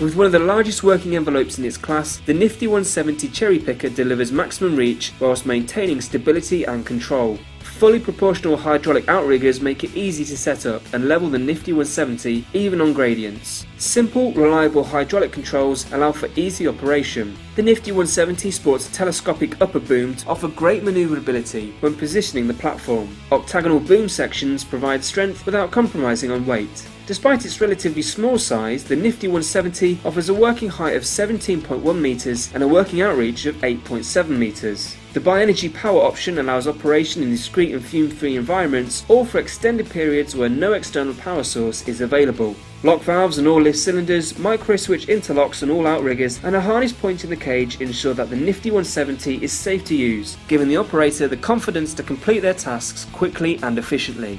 With one of the largest working envelopes in its class, the Nifty 170 Cherry Picker delivers maximum reach whilst maintaining stability and control. Fully proportional hydraulic outriggers make it easy to set up and level the Nifty 170 even on gradients. Simple, reliable hydraulic controls allow for easy operation. The Nifty 170 sports telescopic upper boom to offer great manoeuvrability when positioning the platform. Octagonal boom sections provide strength without compromising on weight. Despite its relatively small size, the Nifty 170 offers a working height of 17.1 metres and a working outreach of 8.7 metres. The bi-energy power option allows operation in discrete and fume-free environments or for extended periods where no external power source is available. Lock valves on all lift cylinders, micro switch interlocks on all outriggers, and a harness point in the cage ensure that the Nifty 170 is safe to use, giving the operator the confidence to complete their tasks quickly and efficiently.